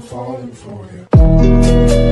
I'm falling for you.